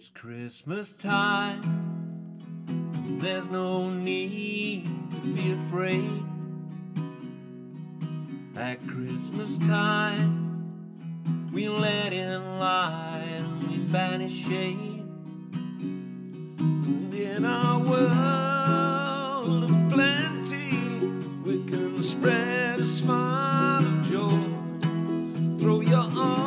It's Christmas time. There's no need to be afraid. At Christmas time, we let in light and we banish shade. And in our world of plenty, we can spread a smile of joy. Throw your arms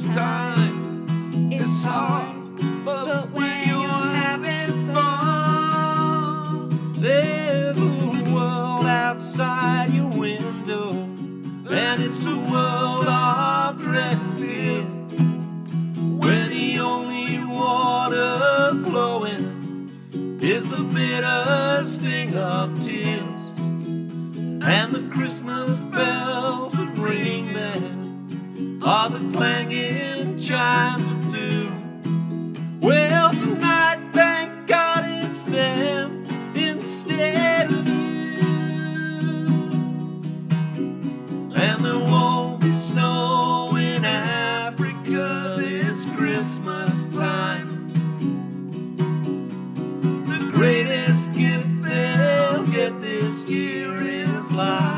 Christmas time, it's hard, but, But when, you're, having fun, there's a world outside your window, and it's a world of dread fear, where the only water flowing is the bitter sting of tears, and the Christmas bells that ring are the clanging chimes of doom. Well, tonight, thank God it's them instead of you. And there won't be snow in Africa this Christmas time. The greatest gift they'll get this year is life.